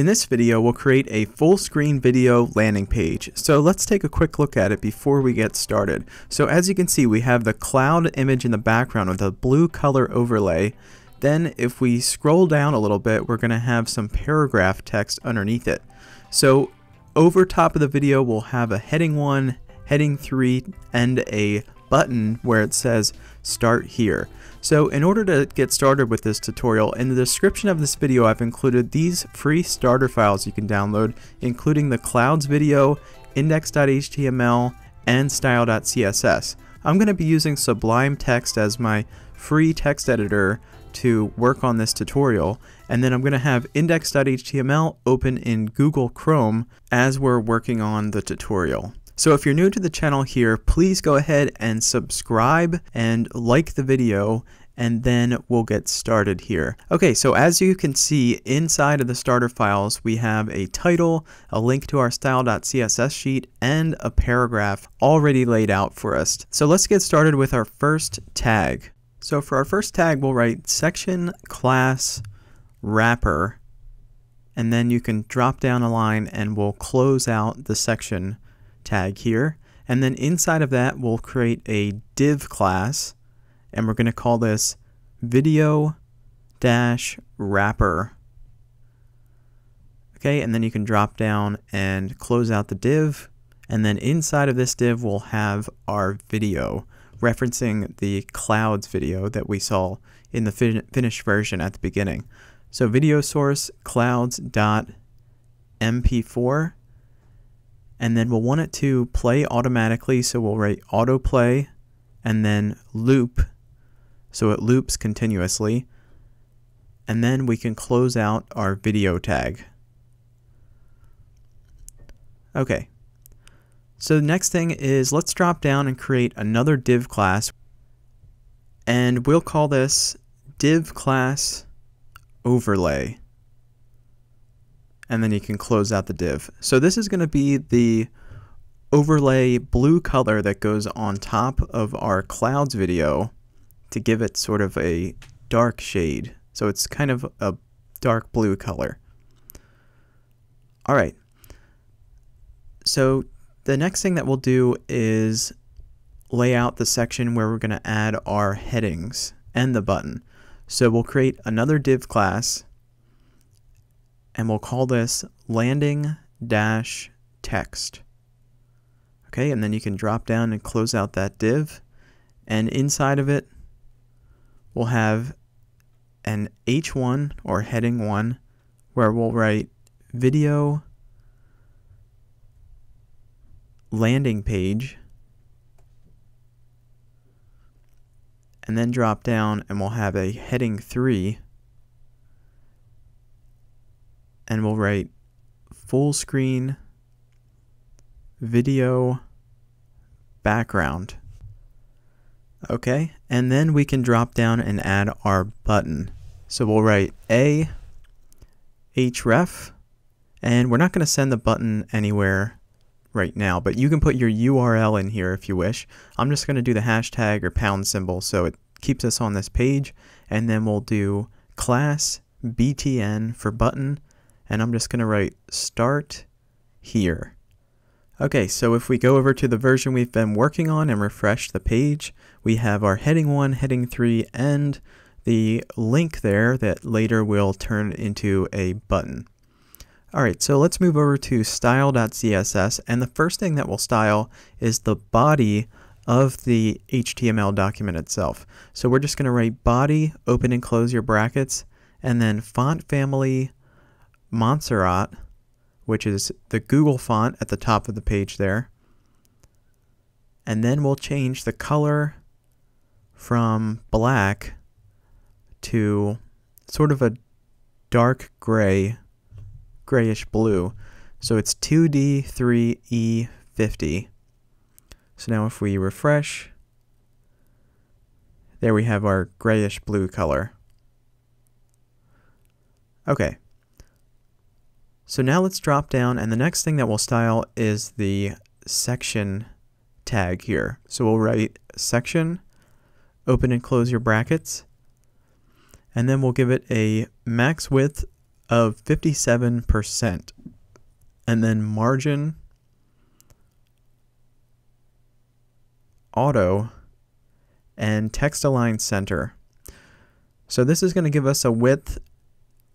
In this video, we'll create a full screen video landing page. So let's take a quick look at it before we get started. So as you can see, we have the cloud image in the background with a blue color overlay. Then if we scroll down a little bit, we're going to have some paragraph text underneath it. So over top of the video, we'll have a heading 1, heading 3, and a button where it says start here. So in order to get started with this tutorial, in the description of this video I've included these free starter files you can download, including the clouds video, index.html, and style.css. I'm going to be using Sublime Text as my free text editor to work on this tutorial, and then I'm going to have index.html open in Google Chrome as we're working on the tutorial. So if you're new to the channel here, please go ahead and subscribe and like the video and then we'll get started here. Okay, so as you can see inside of the starter files, we have a title, a link to our style.css sheet, and a paragraph already laid out for us. So let's get started with our first tag. So for our first tag, we'll write section class wrapper, and then you can drop down a line and we'll close out the section tag here. And then inside of that, we'll create a div class, and we're going to call this video dash wrapper. Okay, and then you can drop down and close out the div. And then inside of this div, we'll have our video referencing the clouds video that we saw in the fin finished version at the beginning. So video source clouds dot mp4 and then we'll want it to play automatically so we'll write autoplay and then loop so it loops continuously. And then we can close out our video tag. Okay. So the next thing is let's drop down and create another div class. And we'll call this div class overlay and then you can close out the div. So this is going to be the overlay blue color that goes on top of our clouds video to give it sort of a dark shade. So it's kind of a dark blue color. All right. So the next thing that we'll do is lay out the section where we're going to add our headings and the button. So we'll create another div class and we'll call this landing dash text. Okay, and then you can drop down and close out that div. And inside of it, we'll have an H1 or heading 1 where we'll write video landing page and then drop down and we'll have a heading 3 and we'll write full screen video background. Okay, and then we can drop down and add our button. So we'll write a href, and we're not going to send the button anywhere right now, but you can put your URL in here if you wish. I'm just going to do the hashtag or pound symbol so it keeps us on this page, and then we'll do class btn for button, and I'm just going to write start here. Okay, so if we go over to the version we've been working on and refresh the page, we have our heading 1, heading 3, and the link there that later will turn into a button. Alright, so let's move over to style.css, and the first thing that we'll style is the body of the HTML document itself. So we're just going to write body, open and close your brackets, and then font family Montserrat, which is the Google font at the top of the page there. And then we'll change the color from black to sort of a dark gray, grayish blue. So it's 2D3E50. So now if we refresh, there we have our grayish blue color. Okay, so now let's drop down and the next thing that we'll style is the section tag here. So we'll write section, open and close your brackets, and then we'll give it a max width of 57%. And then margin, auto, and text align center. So this is going to give us a width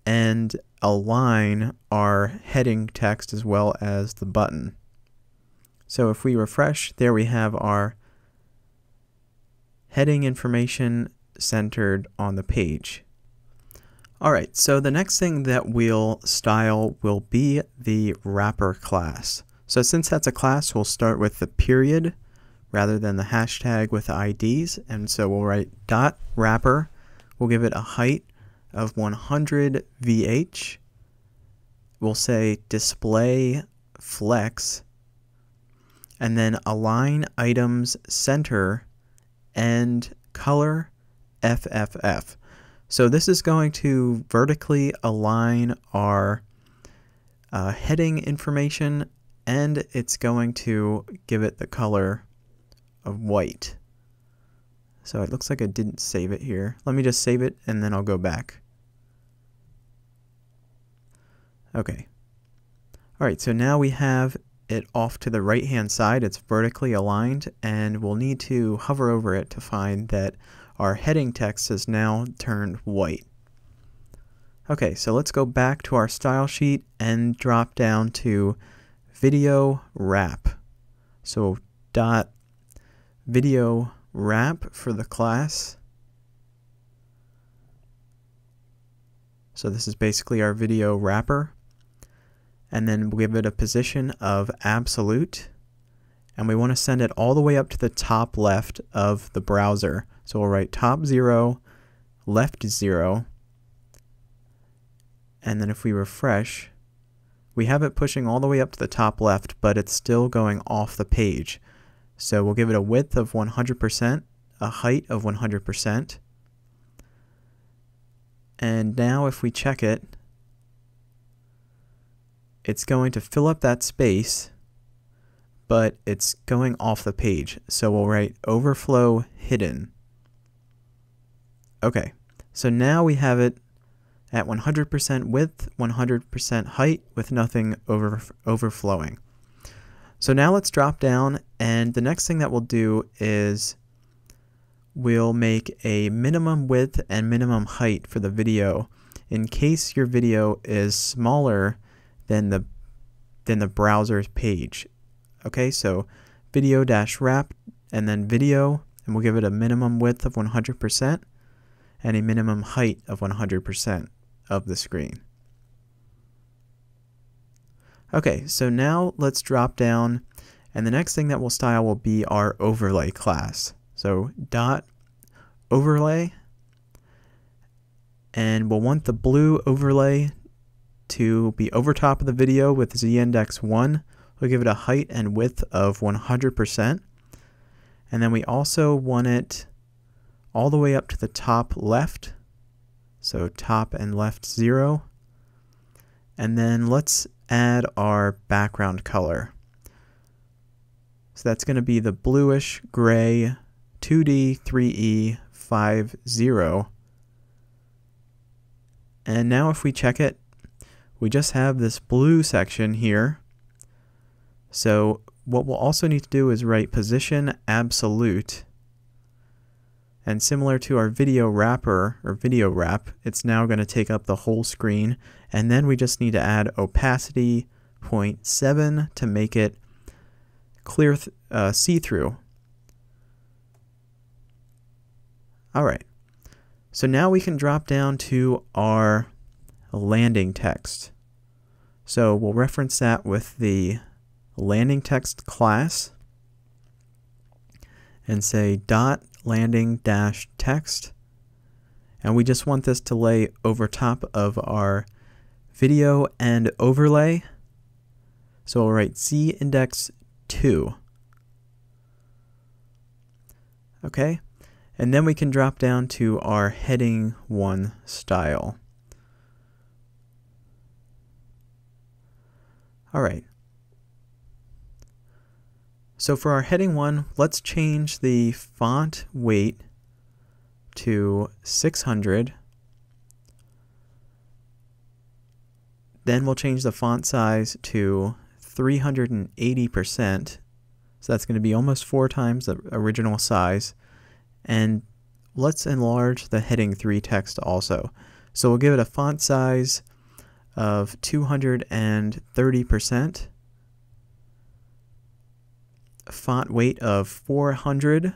and align our heading text as well as the button. So if we refresh, there we have our heading information centered on the page. Alright, so the next thing that we'll style will be the wrapper class. So since that's a class, we'll start with the period rather than the hashtag with the IDs. And so we'll write dot wrapper. We'll give it a height of 100 VH. We'll say display flex. And then align items center and color FFF. So this is going to vertically align our uh, heading information and it's going to give it the color of white. So it looks like I didn't save it here. Let me just save it and then I'll go back. Okay. Alright, so now we have it off to the right hand side. It's vertically aligned and we'll need to hover over it to find that our heading text has now turned white. Okay, so let's go back to our style sheet and drop down to video wrap. So dot video wrap for the class. So this is basically our video wrapper. And then we give it a position of absolute. And we want to send it all the way up to the top left of the browser. So we'll write top 0, left 0. And then if we refresh, we have it pushing all the way up to the top left, but it's still going off the page. So we'll give it a width of 100%, a height of 100%. And now if we check it, it's going to fill up that space, but it's going off the page. So we'll write overflow hidden. Okay, so now we have it at 100% width, 100% height with nothing over, overflowing. So now let's drop down and the next thing that we'll do is we'll make a minimum width and minimum height for the video in case your video is smaller than the than the browser's page. Okay, so video dash wrap and then video and we'll give it a minimum width of 100% and a minimum height of 100% of the screen. Okay, so now let's drop down and the next thing that we'll style will be our overlay class. So dot overlay and we'll want the blue overlay to be over top of the video with z-index 1. We'll give it a height and width of 100%. And then we also want it all the way up to the top left. So top and left 0. And then let's add our background color. So that's going to be the bluish gray 2D 3E 50. And now if we check it, we just have this blue section here. So what we'll also need to do is write position absolute. And similar to our video wrapper or video wrap, it's now going to take up the whole screen. And then we just need to add opacity 0.7 to make it clear uh, see-through. All right. So now we can drop down to our landing text. So we'll reference that with the landing text class and say dot landing dash text. And we just want this to lay over top of our video and overlay. So we'll write z index 2 okay? And then we can drop down to our heading 1 style All right. So for our heading one, let's change the font weight to 600 Then we'll change the font size to 380%. So that's going to be almost four times the original size. And let's enlarge the heading 3 text also. So we'll give it a font size of 230%, font weight of 400,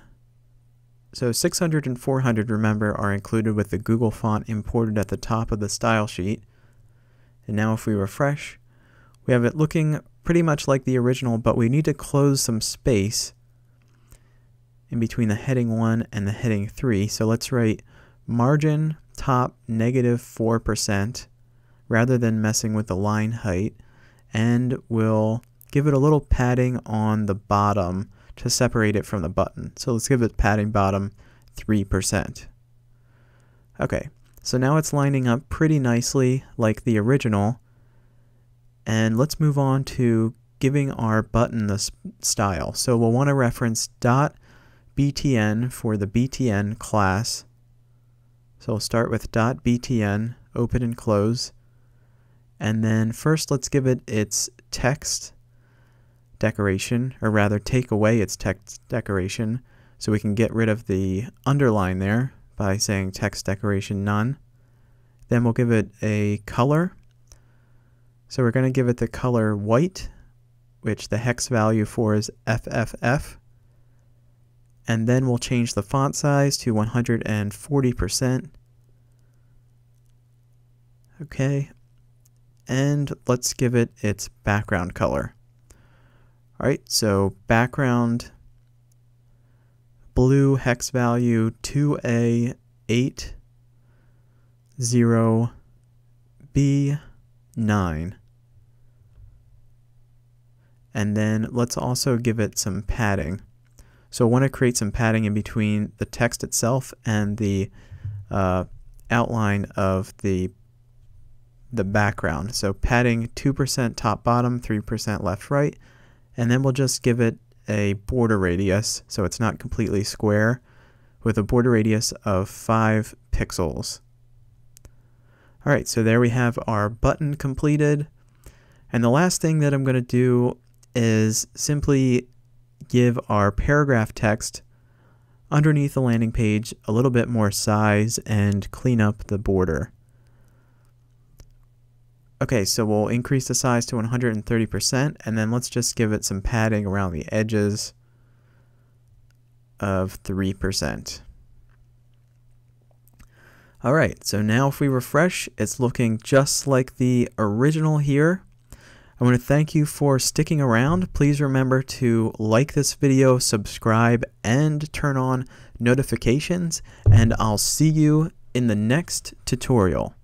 so 600 and 400, remember, are included with the Google font imported at the top of the style sheet. And now if we refresh, we have it looking pretty much like the original, but we need to close some space in between the heading 1 and the heading 3. So let's write margin top negative 4% rather than messing with the line height. And we'll give it a little padding on the bottom to separate it from the button. So let's give it padding bottom 3%. Okay, so now it's lining up pretty nicely like the original. And let's move on to giving our button the style. So we'll want to reference dot btn for the btn class. So we'll start with dot btn, open and close. And then first let's give it its text decoration, or rather take away its text decoration so we can get rid of the underline there by saying text decoration none. Then we'll give it a color. So we're going to give it the color white, which the hex value for is FFF. And then we'll change the font size to 140%. Okay. And let's give it its background color. Alright, so background blue hex value 2A8 0 B9. And then let's also give it some padding. So I want to create some padding in between the text itself and the uh, outline of the the background. So padding 2% top bottom, 3% left right, and then we'll just give it a border radius so it's not completely square with a border radius of 5 pixels. Alright, so there we have our button completed. And the last thing that I'm going to do is simply give our paragraph text underneath the landing page a little bit more size and clean up the border. Okay, so we'll increase the size to 130%, and then let's just give it some padding around the edges of 3%. Alright, so now if we refresh, it's looking just like the original here. I want to thank you for sticking around. Please remember to like this video, subscribe, and turn on notifications, and I'll see you in the next tutorial.